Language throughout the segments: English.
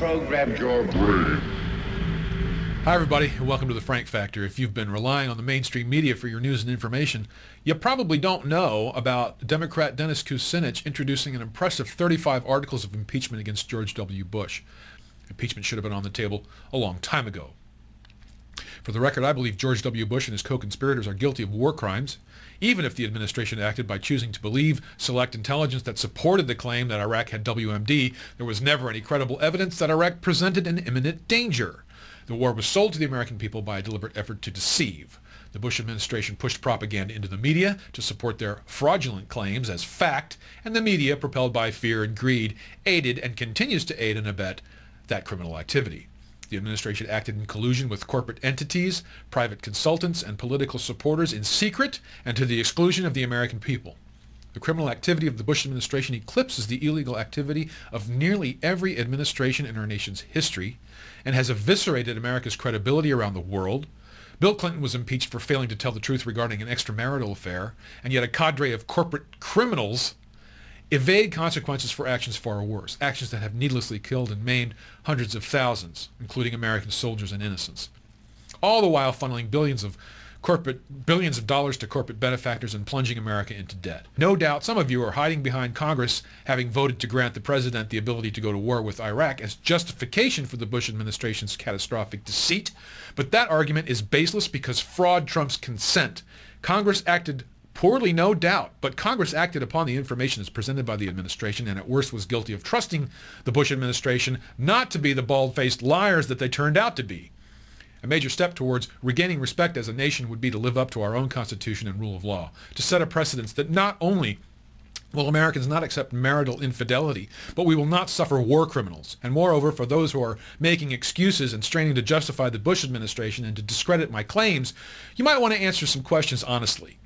reprogrammed your brain. Hi, everybody, and welcome to the Frank Factor. If you've been relying on the mainstream media for your news and information, you probably don't know about Democrat Dennis Kucinich introducing an impressive 35 articles of impeachment against George W. Bush. Impeachment should have been on the table a long time ago. For the record, I believe George W. Bush and his co-conspirators are guilty of war crimes, even if the administration acted by choosing to believe select intelligence that supported the claim that Iraq had WMD. There was never any credible evidence that Iraq presented an imminent danger. The war was sold to the American people by a deliberate effort to deceive. The Bush administration pushed propaganda into the media to support their fraudulent claims as fact, and the media, propelled by fear and greed, aided and continues to aid and abet that criminal activity. The administration acted in collusion with corporate entities, private consultants, and political supporters in secret and to the exclusion of the American people. The criminal activity of the Bush administration eclipses the illegal activity of nearly every administration in our nation's history and has eviscerated America's credibility around the world. Bill Clinton was impeached for failing to tell the truth regarding an extramarital affair, and yet a cadre of corporate criminals evade consequences for actions far worse, actions that have needlessly killed and maimed hundreds of thousands, including American soldiers and innocents. All the while funneling billions of corporate billions of dollars to corporate benefactors and plunging America into debt. No doubt some of you are hiding behind Congress having voted to grant the president the ability to go to war with Iraq as justification for the Bush administration's catastrophic deceit, but that argument is baseless because fraud trumps consent. Congress acted poorly, no doubt, but Congress acted upon the information as presented by the administration and at worst was guilty of trusting the Bush administration not to be the bald-faced liars that they turned out to be. A major step towards regaining respect as a nation would be to live up to our own Constitution and rule of law, to set a precedence that not only will Americans not accept marital infidelity, but we will not suffer war criminals. And moreover, for those who are making excuses and straining to justify the Bush administration and to discredit my claims, you might want to answer some questions honestly,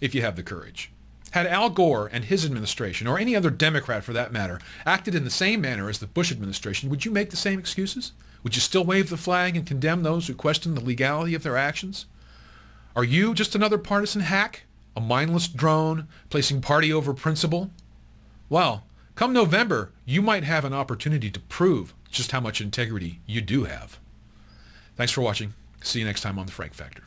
if you have the courage. Had Al Gore and his administration, or any other Democrat for that matter, acted in the same manner as the Bush administration, would you make the same excuses? Would you still wave the flag and condemn those who question the legality of their actions? Are you just another partisan hack? A mindless drone placing party over principle? Well, come November, you might have an opportunity to prove just how much integrity you do have. Thanks for watching. See you next time on The Frank Factor.